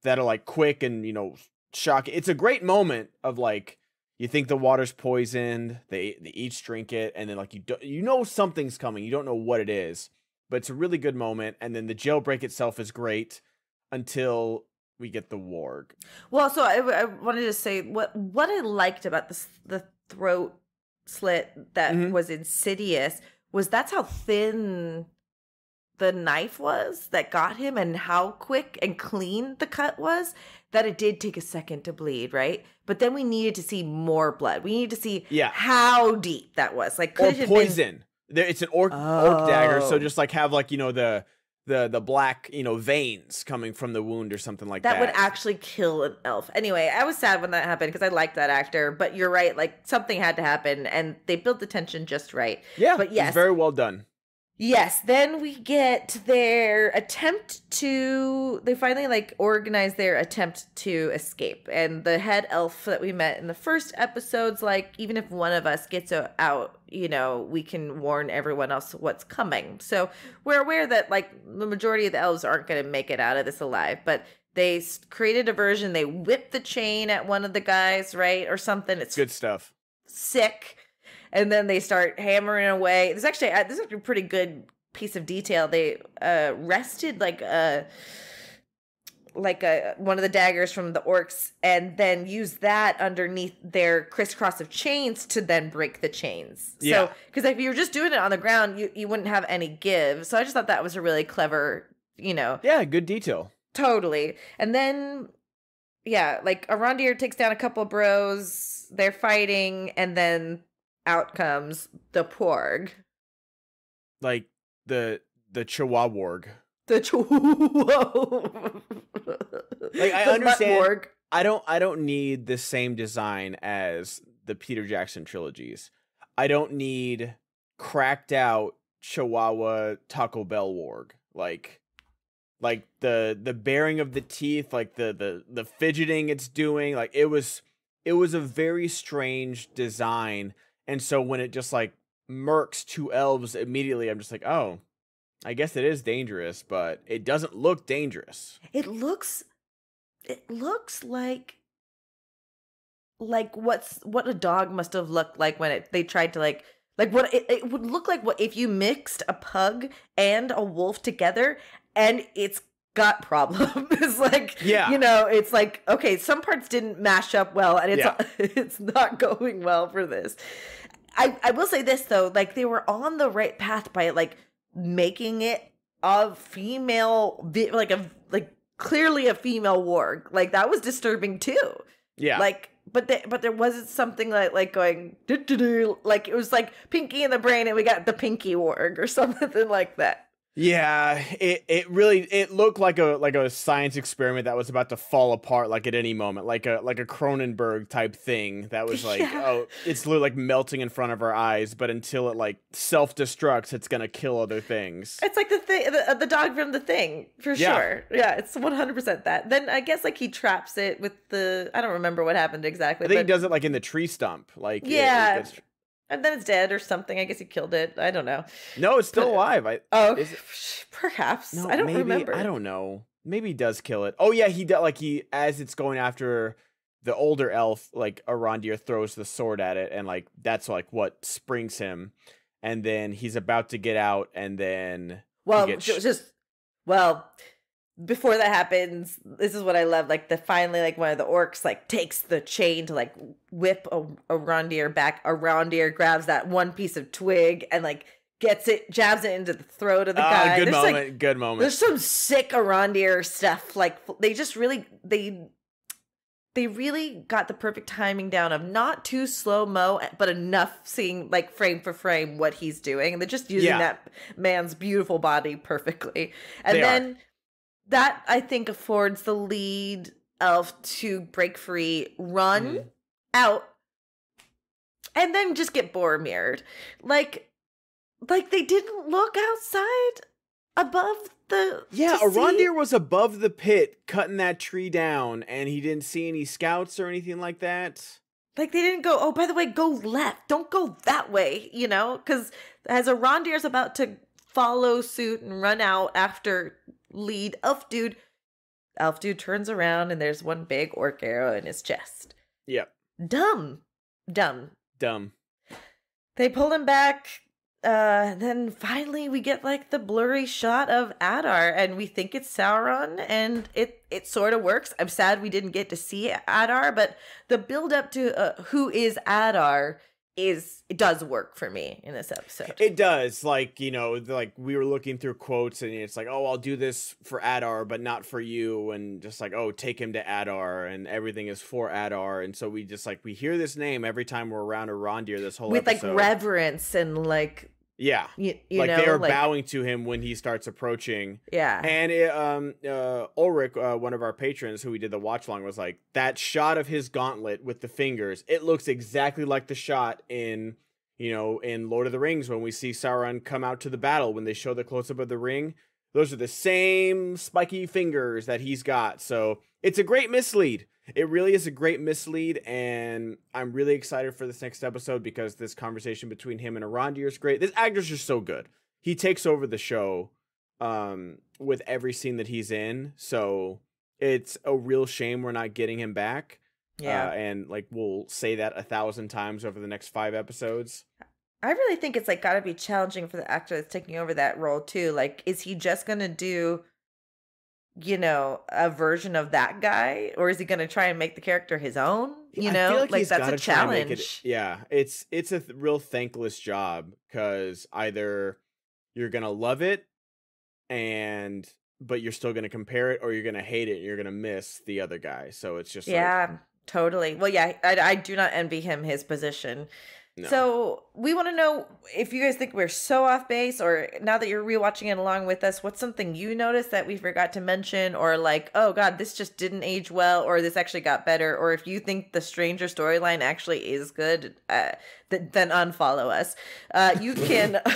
that are like quick and you know shocking. It's a great moment of like you think the water's poisoned, they they each drink it, and then like you do, you know something's coming. You don't know what it is, but it's a really good moment. And then the jailbreak itself is great until we get the warg. Well, so I, I wanted to say what what I liked about this the throat slit that mm-hmm. was insidious was that's how thin the knife was that got him and how quick and clean the cut was that it did take a second to bleed, right? But then we needed to see more blood. We needed to see yeah. how deep that was. Like could or poison. Been... There, it's an orc oh. orc dagger, so oh. just like have like you know the the the black you know veins coming from the wound or something like that. That would actually kill an elf. Anyway, I was sad when that happened because I liked that actor. But you're right, like something had to happen, and they built the tension just right. Yeah, but yes, very well done Yes, then we get their attempt to they finally like organize their attempt to escape. And the head elf that we met in the first episodes like even if one of us gets out, you know, we can warn everyone else what's coming. So, we're aware that like the majority of the elves aren't going to make it out of this alive, but they created a version, they whip the chain at one of the guys, right? Or something. It's good stuff. Sick and then they start hammering away. There's actually uh, this is a pretty good piece of detail. They uh rested like a like a one of the daggers from the orcs and then use that underneath their crisscross of chains to then break the chains. Yeah. So because if you were just doing it on the ground, you, you wouldn't have any give. So I just thought that was a really clever, you know. Yeah, good detail. Totally. And then yeah, like Arondir takes down a couple of bros, they're fighting, and then out comes the porg. Like the the chihuahua. The chihuahua. like I the understand. I don't I don't need the same design as the Peter Jackson trilogies. I don't need cracked out Chihuahua Taco Bell warg. Like like the the baring of the teeth, like the the the fidgeting it's doing, like it was it was a very strange design and so when it just like murks two elves immediately, I'm just like, oh, I guess it is dangerous, but it doesn't look dangerous. It looks it looks like like what's what a dog must have looked like when it they tried to like like what it, it would look like what if you mixed a pug and a wolf together and it's got problem. it's like yeah. you know, it's like okay, some parts didn't mash up well and it's yeah. it's not going well for this. I I will say this though, like they were on the right path by like making it a female, like a like clearly a female warg. Like that was disturbing too. Yeah. Like, but they, but there wasn't something like like going like it was like Pinky in the brain, and we got the Pinky warg or something like that. Yeah, it it really it looked like a like a science experiment that was about to fall apart like at any moment, like a like a Cronenberg type thing that was like yeah. oh it's literally like melting in front of our eyes, but until it like self destructs, it's gonna kill other things. It's like the thing, the, uh, the dog from the thing for yeah. sure. Yeah, it's one hundred percent that. Then I guess like he traps it with the I don't remember what happened exactly. I think but, he does it like in the tree stump, like yeah. It, it and then it's dead or something. I guess he killed it. I don't know. No, it's still but, alive. I oh, it, perhaps. No, I don't maybe, remember. I don't know. Maybe he does kill it. Oh yeah, he does. Like he as it's going after the older elf, like Arondir throws the sword at it, and like that's like what springs him. And then he's about to get out, and then well, just well, before that happens, this is what I love. Like the finally, like one of the orcs like takes the chain to like whip a, Arondir back. Arondir grabs that one piece of twig and like gets it, jabs it into the throat of the oh, guy. Good there's, moment. Like, good moment. There's some sick Arondir stuff. Like they just really they they really got the perfect timing down of not too slow mo, but enough seeing like frame for frame what he's doing, and they're just using yeah. that man's beautiful body perfectly. And they then. Are that I think affords the lead elf to break free, run mm. out, and then just get Boromir'd. Like, like they didn't look outside above the. Yeah, Arondir was above the pit, cutting that tree down, and he didn't see any scouts or anything like that. Like they didn't go. Oh, by the way, go left. Don't go that way. You know, because as Arondir's about to follow suit and run out after lead elf dude. Elf dude turns around and there's one big orc arrow in his chest. Yep. Dumb. Dumb. Dumb. They pull him back. Uh, then finally we get like the blurry shot of Adar, and we think it's Sauron, and it it sort of works. I'm sad we didn't get to see Adar, but the build up to uh, who is Adar is it does work for me in this episode. It does. Like, you know, like we were looking through quotes and it's like, "Oh, I'll do this for Adar, but not for you." And just like, "Oh, take him to Adar." And everything is for Adar. And so we just like we hear this name every time we're around Arondir this whole with episode. like reverence and like yeah, you, you like know, they are like, bowing to him when he starts approaching. Yeah, and it, um, uh, Ulrich, uh, one of our patrons who we did the watch long, was like that shot of his gauntlet with the fingers. It looks exactly like the shot in You know, in Lord of the Rings, when we see Sauron come out to the battle, when they show the close up of the ring, those are the same spiky fingers that he's got. So it's a great mislead. It really is a great mislead, and I'm really excited for this next episode because this conversation between him and Arondir is great. This actor's just so good. He takes over the show um, with every scene that he's in. So it's a real shame we're not getting him back. Yeah. Uh, and like we'll say that a thousand times over the next five episodes. I really think it's like got to be challenging for the actor that's taking over that role too. Like, is he just gonna do, you know, a version of that guy, or is he gonna try and make the character his own? You I know, feel like, he's that's a try and make challenge. It, yeah, it's it's a th- real thankless job because either you're gonna love it and but you're still gonna compare it, or you're gonna hate it and you're gonna miss the other guy. So it's just like, Yeah, totally. Well, yeah, I, I do not envy him his position. So we want to know if you guys think we're so off base, or now that you're rewatching it along with us, what's something you noticed that we forgot to mention, or like, oh god, this just didn't age well, or this actually got better, or if you think the Stranger storyline actually is good, uh, th- then unfollow us. Uh, you can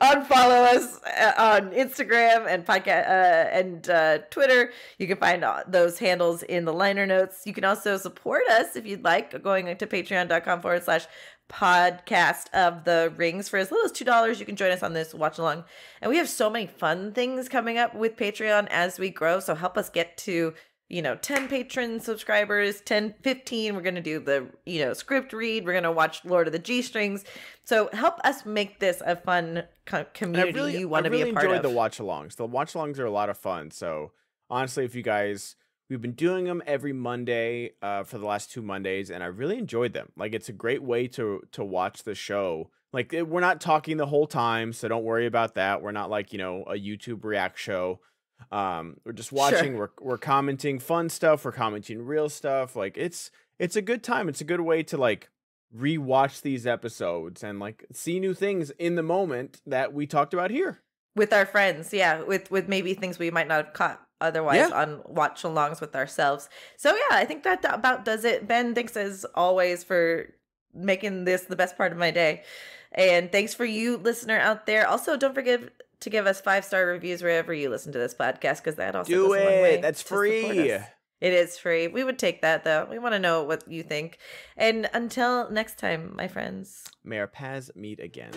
unfollow us uh, on Instagram and podcast uh, and uh, Twitter. You can find those handles in the liner notes. You can also support us if you'd like, going to patreon.com forward slash podcast of the rings for as little as two dollars you can join us on this watch along and we have so many fun things coming up with patreon as we grow so help us get to you know 10 patron subscribers 10 15 we're going to do the you know script read we're going to watch lord of the g strings so help us make this a fun co- community really, you want to really be a part enjoyed of the watch alongs. The watch alongs are a lot of fun. So honestly, if you guys, we've been doing them every Monday uh, for the last two Mondays, and I really enjoyed them. Like it's a great way to to watch the show. Like it, we're not talking the whole time, so don't worry about that. We're not like you know a YouTube react show. Um, we're just watching. We're we're commenting fun stuff. We're commenting real stuff. Like it's it's a good time. It's a good way to like rewatch these episodes and like see new things in the moment that we talked about here. with our friends yeah with with maybe things we might not have caught otherwise Yeah. on watch alongs with ourselves so yeah i think that about does it ben thanks as always for making this the best part of my day and thanks for you listener out there also don't forget to give us five star reviews wherever you listen to this podcast because that also do it. That's free. It is free. We would take that though. We want to know what you think. And until next time, my friends. Mayor Paz, meet again.